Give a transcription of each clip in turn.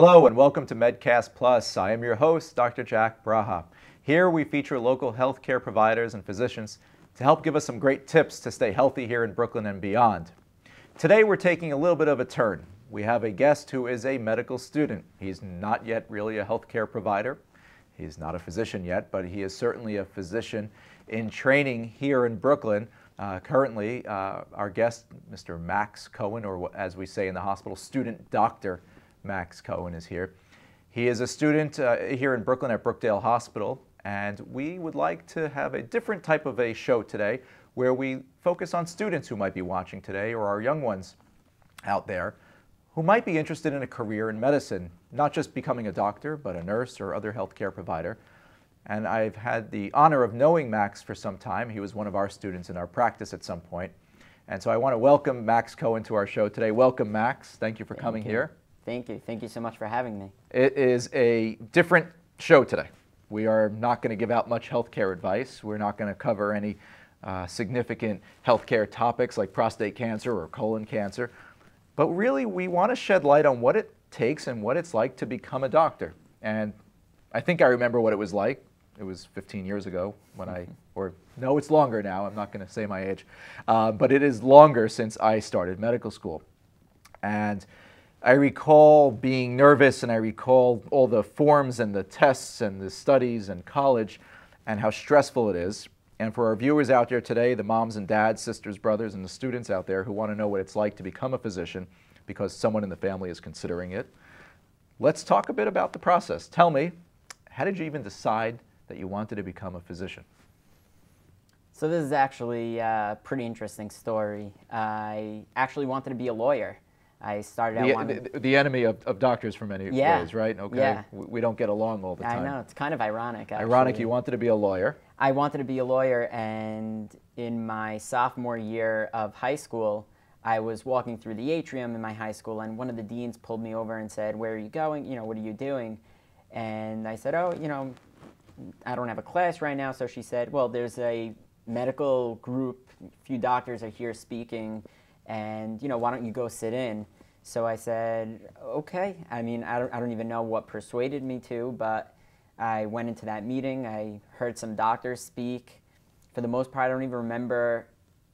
Hello and welcome to Medcast Plus. I am your host, Dr. Jack Braha. Here we feature local healthcare providers and physicians to help give us some great tips to stay healthy here in Brooklyn and beyond. Today we're taking a little bit of a turn. We have a guest who is a medical student. He's not yet really a healthcare provider. He's not a physician yet, but he is certainly a physician in training here in Brooklyn. Uh, currently, uh, our guest, Mr. Max Cohen, or as we say in the hospital, student doctor Max Cohen is here. He is a student uh, here in Brooklyn at Brookdale Hospital, and we would like to have a different type of a show today where we focus on students who might be watching today or our young ones out there who might be interested in a career in medicine, not just becoming a doctor, but a nurse or other healthcare provider. And I've had the honor of knowing Max for some time. He was one of our students in our practice at some point. And so I want to welcome Max Cohen to our show today. Welcome, Max. Thank you for Thank coming you. here. Thank you. Thank you so much for having me. It is a different show today. We are not going to give out much healthcare advice. We're not going to cover any uh, significant healthcare topics like prostate cancer or colon cancer. But really, we want to shed light on what it takes and what it's like to become a doctor. And I think I remember what it was like. It was 15 years ago when I, or no, it's longer now. I'm not going to say my age. Uh, but it is longer since I started medical school. And I recall being nervous and I recall all the forms and the tests and the studies and college and how stressful it is. And for our viewers out there today, the moms and dads, sisters, brothers, and the students out there who want to know what it's like to become a physician because someone in the family is considering it, let's talk a bit about the process. Tell me, how did you even decide that you wanted to become a physician? So this is actually a pretty interesting story. I actually wanted to be a lawyer. I started out The, wanting. the, the enemy of, of doctors for many Yeah, ways, right? Okay. yeah. We, we don't get along all the time. I know it's kind of ironic. Actually. Ironic, you wanted to be a lawyer. I wanted to be a lawyer, and in my sophomore year of high school, I was walking through the atrium in my high school, and one of the deans pulled me over and said, "Where are you going? You know, what are you doing?" And I said, "Oh, you know, I don't have a class right now." So she said, "Well, there's a medical group. A few doctors are here speaking, and you know, why don't you go sit in?" So I said, "Okay." I mean, I don't, I don't even know what persuaded me to, but I went into that meeting. I heard some doctors speak. For the most part, I don't even remember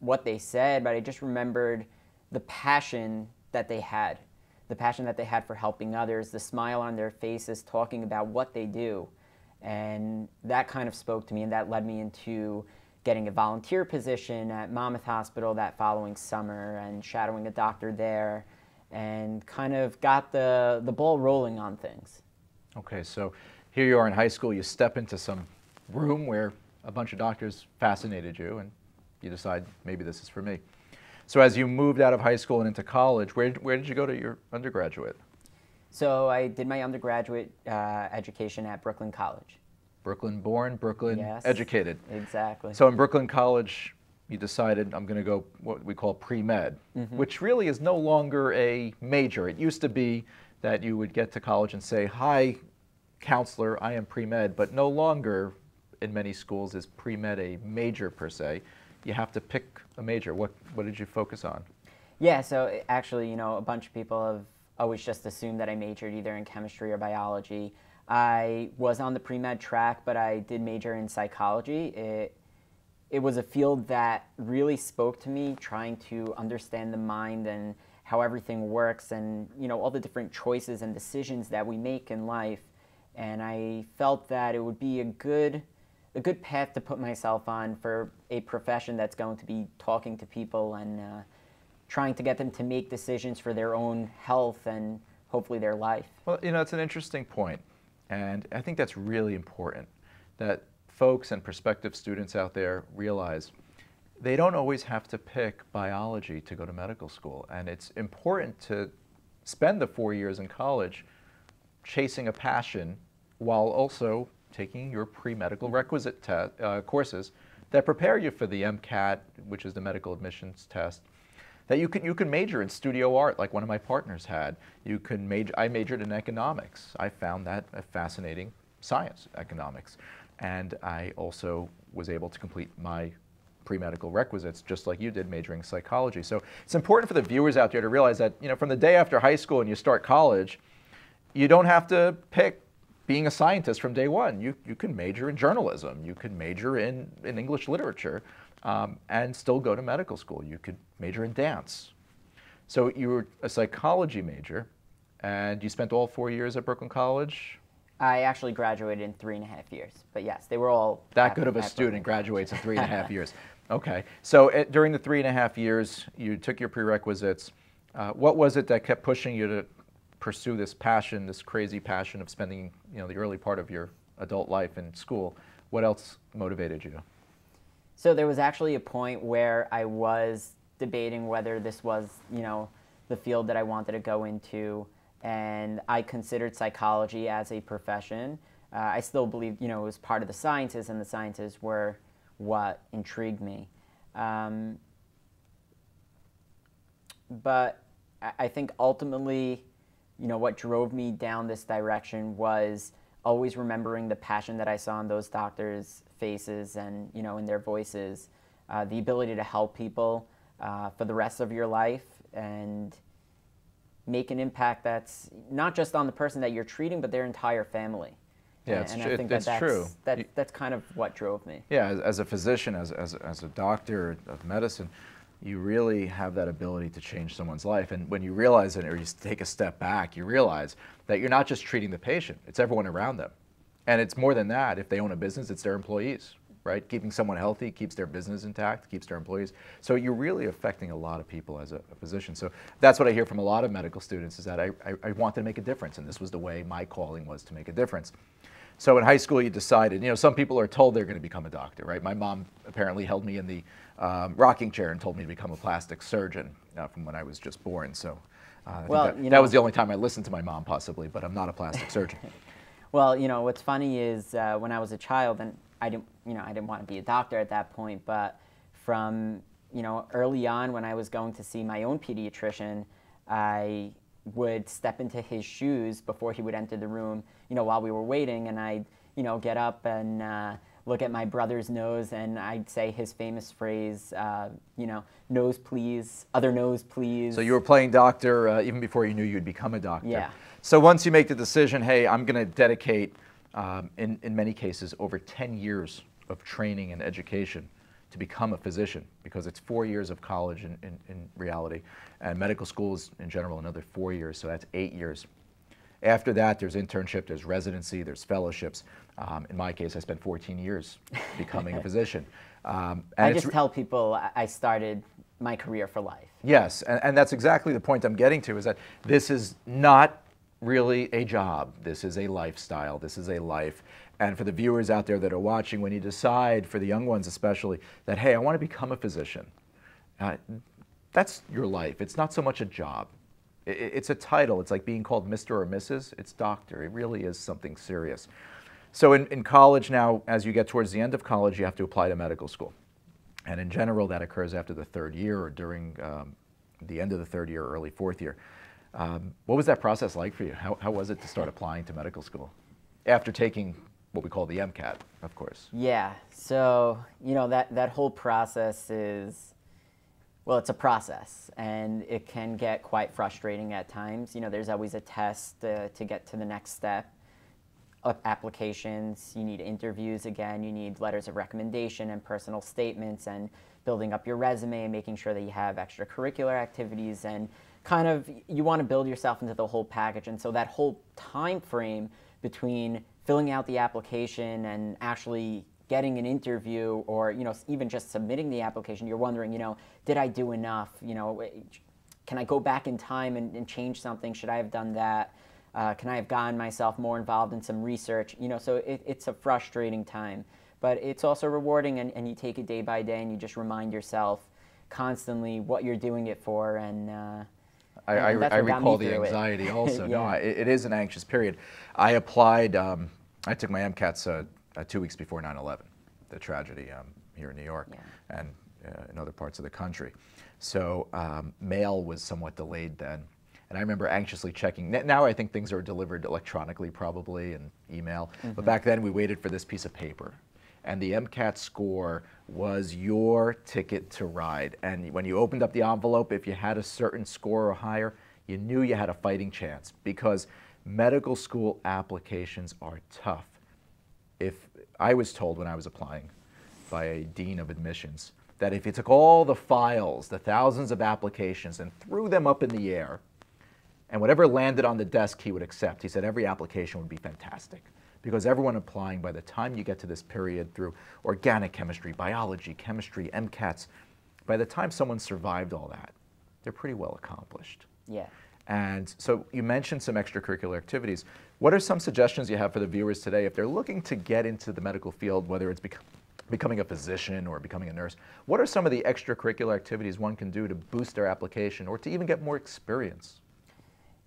what they said, but I just remembered the passion that they had, the passion that they had for helping others, the smile on their faces, talking about what they do. And that kind of spoke to me, and that led me into getting a volunteer position at Monmouth Hospital that following summer and shadowing a doctor there, and kind of got the, the ball rolling on things. Okay, so here you are in high school, you step into some room where a bunch of doctors fascinated you, and you decide maybe this is for me. So as you moved out of high school and into college, where, where did you go to your undergraduate? So I did my undergraduate uh, education at Brooklyn College. Brooklyn born, Brooklyn Yes. educated. Exactly. So in Brooklyn College, you decided I'm going to go what we call pre-med, mm-hmm. which really is no longer a major. It used to be that you would get to college and say, "Hi, counselor, I am pre-med," but no longer in many schools is pre-med a major per se. You have to pick a major. What what did you focus on? Yeah, so actually, you know, a bunch of people have always just assumed that I majored either in chemistry or biology. I was on the pre med track, but I did major in psychology. It, it was a field that really spoke to me, trying to understand the mind and how everything works and, you know, all the different choices and decisions that we make in life. And I felt that it would be a good a good path to put myself on for a profession that's going to be talking to people and uh, trying to get them to make decisions for their own health and hopefully their life. Well, you know, it's an interesting point, and I think that's really important that folks and prospective students out there realize they don't always have to pick biology to go to medical school, and it's important to spend the four years in college chasing a passion while also taking your pre-medical requisite te- uh, courses that prepare you for the MCAT, which is the medical admissions test, that you can you can major in studio art like one of my partners had. You can major. I majored in economics. I found that a fascinating science, economics, and I also was able to complete my pre-medical requisites just like you did majoring in psychology. So it's important for the viewers out there to realize that you know from the day after high school and you start college, you don't have to pick being a scientist from day one. You, you can major in journalism, you can major in, in English literature, um, and still go to medical school. You could major in dance. So you were a psychology major, and you spent all four years at Brooklyn College. I actually graduated in three and a half years, but yes, they were all that good of a student graduates in three and a half years. Okay, so uh, during the three and a half years, you took your prerequisites. Uh, what was it that kept pushing you to pursue this passion, this crazy passion of spending, you know, the early part of your adult life in school? What else motivated you? So there was actually a point where I was debating whether this was, you know, the field that I wanted to go into, and I considered psychology as a profession. Uh, I still believe, you know, it was part of the sciences, and the sciences were what intrigued me. Um, but I I think ultimately, you know, what drove me down this direction was always remembering the passion that I saw in those doctors' faces and, you know, in their voices, uh, the ability to help people uh, for the rest of your life and make an impact that's not just on the person that you're treating, but their entire family. Yeah, and, it's and I think it's that that's, true. That, You- that's kind of what drove me. Yeah, as, as a physician, as, as, as a doctor of medicine, you really have that ability to change someone's life. And when you realize it, or you take a step back, you realize that you're not just treating the patient, it's everyone around them. And it's more than that. If they own a business, it's their employees, right? Keeping someone healthy keeps their business intact, keeps their employees. So you're really affecting a lot of people as a, a physician. So that's what I hear from a lot of medical students is that I, I, I wanted to make a difference. And this was the way my calling was to make a difference. So in high school, you decided, you know, some people are told they're going to become a doctor, right? My mom apparently held me in the um, rocking chair and told me to become a plastic surgeon uh, from when I was just born. So uh, Well, that, you that was the only time I listened to my mom, possibly, but I'm not a plastic surgeon. Well, you know, what's funny is uh, when I was a child, and I didn't, you know, I didn't want to be a doctor at that point, but from, you know, early on when I was going to see my own pediatrician, I would step into his shoes before he would enter the room, you know, while we were waiting, and I'd, you know, get up and uh, look at my brother's nose, and I'd say his famous phrase, uh, you know, nose please, other nose please. so you were playing doctor uh, even before you knew you'd become a doctor. Yeah. So once you make the decision, hey, I'm going to dedicate, um, in, in many cases, over 10 years of training and education to become a physician, because it's four years of college in, in, in reality, and medical schools in general, another four years, so that's eight years. After that, there's internship, there's residency, there's fellowships. Um, in my case, I spent 14 years becoming a physician. Um, and I just tell people I- I started my career for life. Yes, and, and that's exactly the point I'm getting to is that this is not really a job. This is a lifestyle. This is a life. And for the viewers out there that are watching, when you decide, for the young ones especially, that, hey, I want to become a physician, uh, that's your life. It's not so much a job. It's a title. It's like being called Mr. or Mrs. It's doctor. It really is something serious. So in, in college now, as you get towards the end of college, you have to apply to medical school. And in general, that occurs after the third year or during um, the end of the third year early fourth year. Um, what was that process like for you? How, how was it to start applying to medical school after taking what we call the MCAT, of course? Yeah. So, you know, that, that whole process is, well, it's a process and it can get quite frustrating at times. You know, there's always a test uh, to get to the next step. Applications, you need interviews again, you need letters of recommendation and personal statements and building up your resume and making sure that you have extracurricular activities and kind of you want to build yourself into the whole package. And so that whole time frame between filling out the application and actually getting an interview or you know even just submitting the application you're wondering you know did i do enough? You know can i go back in time and, and change something? Should i have done that? Uh, can i have gotten myself more involved in some research? You know so it, it's a frustrating time but it's also rewarding and, and you take it day by day and you just remind yourself constantly what you're doing it for and uh, I, I, I what got me recall the anxiety also. No, I, it is an anxious period. I applied, um, I took my MCATs uh, uh, two weeks before 9 11, the tragedy um, here in New York Yeah. and uh, in other parts of the country. So um, mail was somewhat delayed then. And I remember anxiously checking. Now I think things are delivered electronically, probably, and email. But back then we waited for this piece of paper. And the MCAT score was your ticket to ride. And when you opened up the envelope, if you had a certain score or higher, you knew you had a fighting chance because medical school applications are tough. If I was told when I was applying by a dean of admissions that if you took all the files, the thousands of applications, and threw them up in the air, and whatever landed on the desk he would accept, he said every application would be fantastic. Because everyone applying, by the time you get to this period through organic chemistry, biology, chemistry, MCATs, by the time someone survived all that, they're pretty well accomplished. Yeah. And so you mentioned some extracurricular activities. What are some suggestions you have for the viewers today if they're looking to get into the medical field, whether it's bec becoming a physician or becoming a nurse? What are some of the extracurricular activities one can do to boost their application or to even get more experience?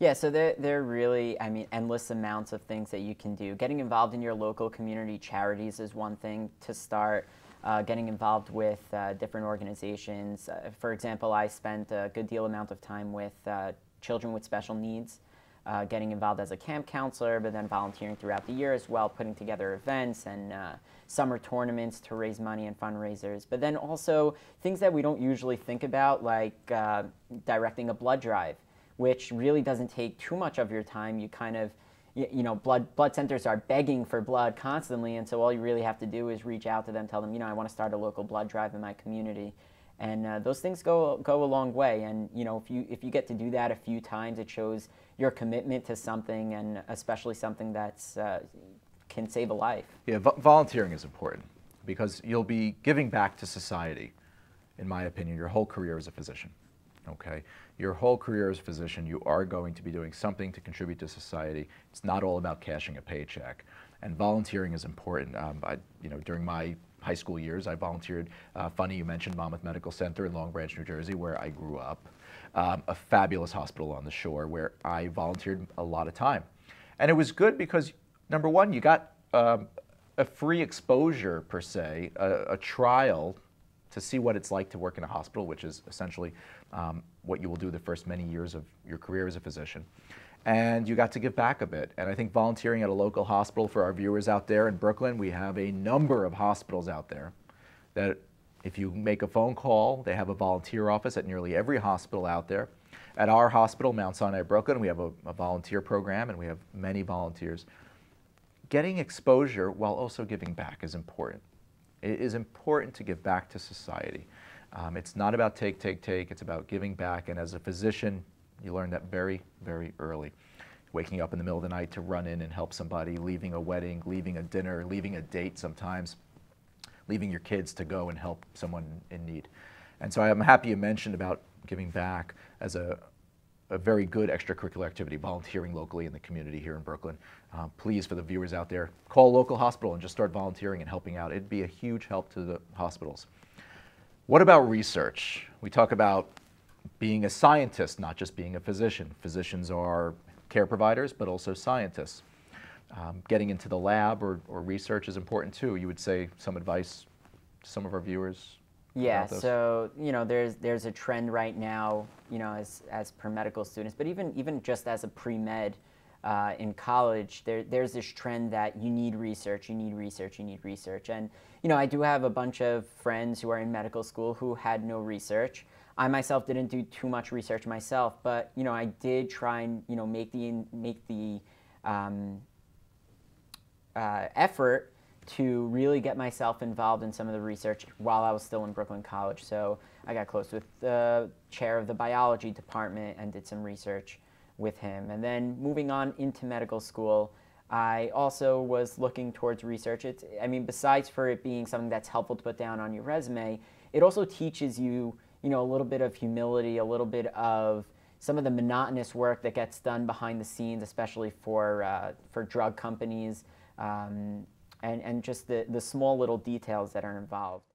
Yeah, so there, there are really, I mean, endless amounts of things that you can do. Getting involved in your local community charities is one thing to start. Uh, getting involved with uh, different organizations. Uh, for example, I spent a good deal amount of time with uh, children with special needs, uh, getting involved as a camp counselor, but then volunteering throughout the year as well, putting together events and uh, summer tournaments to raise money and fundraisers. But then also things that we don't usually think about, like directing a blood drive which really doesn't take too much of your time. You kind of, you know, blood blood centers are begging for blood constantly, and so all you really have to do is reach out to them, tell them, you know, I want to start a local blood drive in my community, and uh, those things go go a long way. And you know, if you if you get to do that a few times, it shows your commitment to something, and especially something that's uh, can save a life. Yeah, vo volunteering is important because you'll be giving back to society, in my opinion, your whole career as a physician okay? Your whole career as a physician, you are going to be doing something to contribute to society. It's not all about cashing a paycheck. And volunteering is important. Um, I, you know, during my high school years, I volunteered. Uh, funny, you mentioned Monmouth Medical Center in Long Branch, New Jersey, where I grew up. Um, a fabulous hospital on the shore where I volunteered a lot of time. And it was good because, number one, you got um, a free exposure, per se, a, a trial to see what it's like to work in a hospital, which is essentially um, what you will do the first many years of your career as a physician. And you got to give back a bit. And I think volunteering at a local hospital for our viewers out there in Brooklyn, we have a number of hospitals out there that if you make a phone call, they have a volunteer office at nearly every hospital out there. At our hospital, Mount Sinai Brooklyn, we have a, a volunteer program and we have many volunteers. Getting exposure while also giving back is important. It is important to give back to society. Um, it's not about take, take, take. It's about giving back. And as a physician, you learn that very, very early. Waking up in the middle of the night to run in and help somebody, leaving a wedding, leaving a dinner, leaving a date sometimes, leaving your kids to go and help someone in need. And so I'm happy you mentioned about giving back as a, a very good extracurricular activity, volunteering locally in the community here in Brooklyn. Uh, please, for the viewers out there, call local hospital and just start volunteering and helping out. It'd be a huge help to the hospitals. What about research? We talk about being a scientist, not just being a physician. Physicians are care providers, but also scientists. Um, getting into the lab or, or research is important too. You would say some advice to some of our viewers? Yeah, so you know, there's there's a trend right now, you know, as as per medical students, but even even just as a pre med, uh, in college, there, there's this trend that you need research, you need research, you need research. And, you know, I do have a bunch of friends who are in medical school who had no research. I myself didn't do too much research myself, but, you know, I did try and, you know, make the, make the um, uh, effort to really get myself involved in some of the research while I was still in Brooklyn College. So I got close with the chair of the biology department and did some research with him. And then moving on into medical school, I also was looking towards research. It's, I mean, besides for it being something that's helpful to put down on your resume, it also teaches you, you know, a little bit of humility, a little bit of some of the monotonous work that gets done behind the scenes, especially for uh, for drug companies, um, and and just the the small little details that are involved.